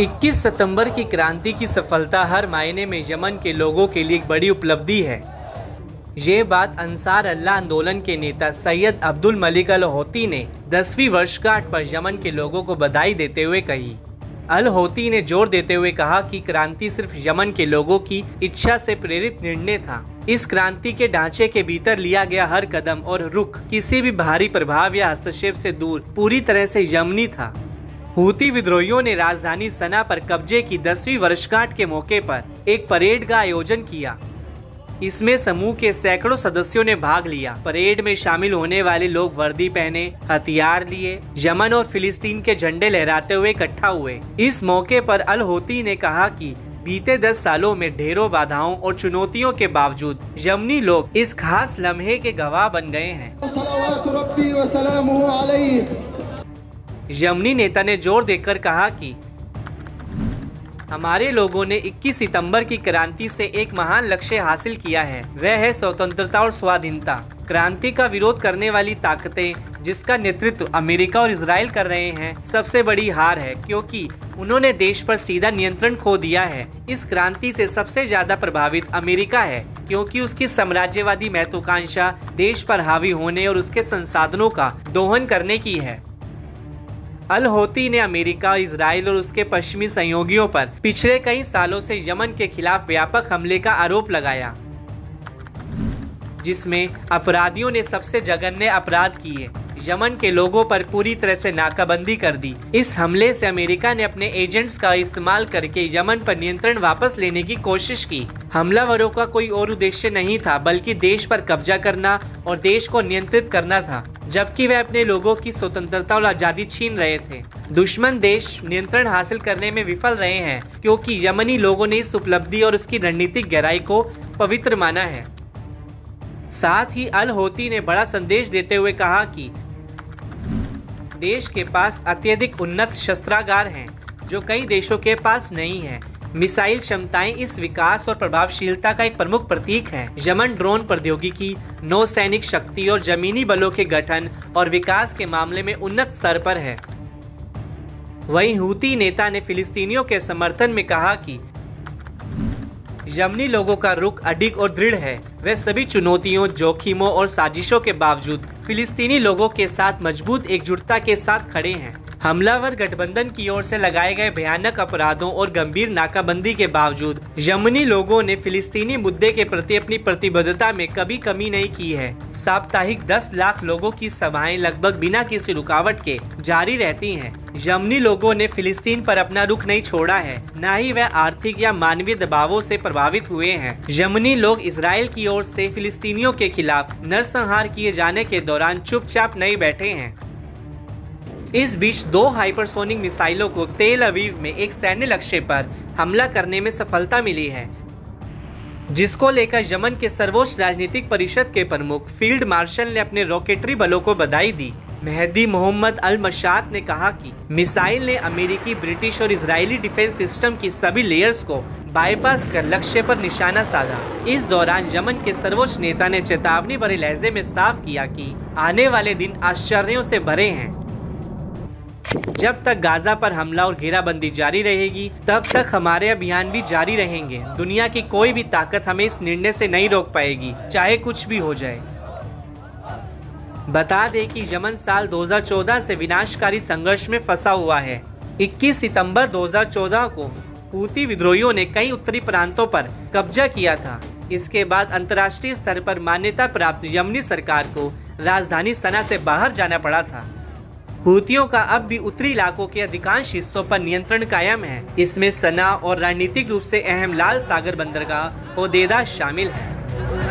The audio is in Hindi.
21 सितंबर की क्रांति की सफलता हर मायने में यमन के लोगों के लिए एक बड़ी उपलब्धि है। ये बात अंसार अल्लाह आंदोलन के नेता सैयद अब्दुल मलिक अल होती ने दसवीं वर्षगांठ पर यमन के लोगों को बधाई देते हुए कही। अल होती ने ज़ोर देते हुए कहा कि क्रांति सिर्फ़ यमन के लोगों की इच्छा से प्रेरित निर्णय था। इस क्रांति के ढांचे के भीतर लिया गया हर कदम और रुख किसी भी भारी प्रभाव या हस्तक्षेप से दूर पूरी तरह से यमनी था। हूती विद्रोहियों ने राजधानी सना पर कब्जे की दसवीं वर्षगांठ के मौके पर एक परेड का आयोजन किया। इसमें समूह के सैकड़ों सदस्यों ने भाग लिया। परेड में शामिल होने वाले लोग वर्दी पहने, हथियार लिए, यमन और फिलिस्तीन के झंडे लहराते हुए इकट्ठा हुए। इस मौके पर अल होती ने कहा कि बीते दस सालों में ढेरों बाधाओं और चुनौतियों के बावजूद यमनी लोग इस खास लम्हे के गवाह बन गए हैं। यमनी नेता ने ज़ोर देकर कहा कि हमारे लोगों ने 21 सितंबर की क्रांति से एक महान लक्ष्य हासिल किया है। वह है स्वतंत्रता और स्वाधीनता। क्रांति का विरोध करने वाली ताकतें जिसका नेतृत्व अमेरिका और इसराइल कर रहे हैं, सबसे बड़ी हार है, क्योंकि उन्होंने देश पर सीधा नियंत्रण खो दिया है। इस क्रांति से सबसे ज़्यादा प्रभावित अमेरिका है, क्योंकि उसकी साम्राज्यवादी महत्वाकांक्षा देश पर हावी होने और उसके संसाधनों का दोहन करने की है। अल होती ने अमेरिका इसराइल और उसके पश्चिमी सहयोगियों पर पिछले कई सालों से यमन के खिलाफ व्यापक हमले का आरोप लगाया, जिसमें अपराधियों ने सबसे जघन्य अपराध किए। यमन के लोगों पर पूरी तरह से नाकाबंदी कर दी। इस हमले से अमेरिका ने अपने एजेंट्स का इस्तेमाल करके यमन पर नियंत्रण वापस लेने की कोशिश की। हमलावरों का कोई और उद्देश्य नहीं था, बल्कि देश पर कब्जा करना और देश को नियंत्रित करना था। जबकि वे अपने लोगों की स्वतंत्रता और आज़ादी छीन रहे थे। दुश्मन देश नियंत्रण हासिल करने में विफल रहे हैं, क्योंकि यमनी लोगों ने इस उपलब्धि और उसकी रणनीतिक गहराई को पवित्र माना है। साथ ही अल होती ने बड़ा संदेश देते हुए कहा कि देश के पास अत्यधिक उन्नत शस्त्रागार हैं, जो कई देशों के पास नहीं है। मिसाइल क्षमताएँ इस विकास और प्रभावशीलता का एक प्रमुख प्रतीक है। यमन ड्रोन प्रौद्योगिकी नौ सैनिक शक्ति और जमीनी बलों के गठन और विकास के मामले में उन्नत स्तर पर है। वहीं हूती नेता ने फिलिस्तीनियों के समर्थन में कहा कि यमनी लोगों का रुख अडिग और दृढ़ है। वे सभी चुनौतियों, जोखिमों और साजिशों के बावजूद फिलिस्तीनी लोगों के साथ मज़बूत एकजुटता के साथ खड़े हैं। हमलावर गठबंधन की ओर से लगाए गए भयानक अपराधों और गंभीर नाकाबंदी के बावजूद, यमनी लोगों ने फिलिस्तीनी मुद्दे के प्रति अपनी प्रतिबद्धता में कभी कमी नहीं की है। साप्ताहिक 10 लाख लोगों की सभाएँ लगभग बिना किसी रुकावट के जारी रहती हैं। यमनी लोगों ने फिलिस्तीन पर अपना रुख नहीं छोड़ा है, न ही वह आर्थिक या मानवीय दबावों से प्रभावित हुए हैं। यमनी लोग इसराइल की ओर से फिलिस्तीनियों के खिलाफ नरसंहार किए जाने के दौरान चुपचाप नहीं बैठे हैं। इस बीच दो हाइपरसोनिक मिसाइलों को तेल अवीव में एक सैन्य लक्ष्य पर हमला करने में सफलता मिली है, जिसको लेकर यमन के सर्वोच्च राजनीतिक परिषद के प्रमुख फ़ील्ड मार्शल ने अपने रॉकेटरी बलों को बधाई दी। मेहदी मोहम्मद अल मशात ने कहा कि मिसाइल ने अमेरिकी, ब्रिटिश और इजरायली डिफेंस सिस्टम की सभी लेयर्स को बाईपास कर लक्ष्य पर निशाना साधा। इस दौरान यमन के सर्वोच्च नेता ने चेतावनी भरे लहजे में साफ़ किया कि आने वाले दिन आश्चर्यों से भरे हैं। जब तक गाजा पर हमला और घेराबंदी जारी रहेगी, तब तक हमारे अभियान भी जारी रहेंगे। दुनिया की कोई भी ताकत हमें इस निर्णय से नहीं रोक पाएगी, चाहे कुछ भी हो जाए। बता दें कि यमन साल 2014 से विनाशकारी संघर्ष में फंसा हुआ है। 21 सितंबर 2014 को हूती विद्रोहियों ने कई उत्तरी प्रांतों पर कब्जा किया था। इसके बाद अंतर्राष्ट्रीय स्तर पर मान्यता प्राप्त यमनी सरकार को राजधानी सना से बाहर जाना पड़ा था। हूतियों का अब भी उत्तरी इलाकों के अधिकांश हिस्सों पर नियंत्रण कायम है। इसमें सना और राजनीतिक रूप से अहम लाल सागर बंदरगाह और देदा शामिल है।